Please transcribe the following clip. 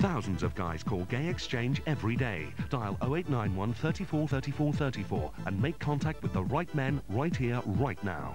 Thousands of guys call Gay Xchange every day. Dial 0891 34 34 34 and make contact with the right men right here, right now.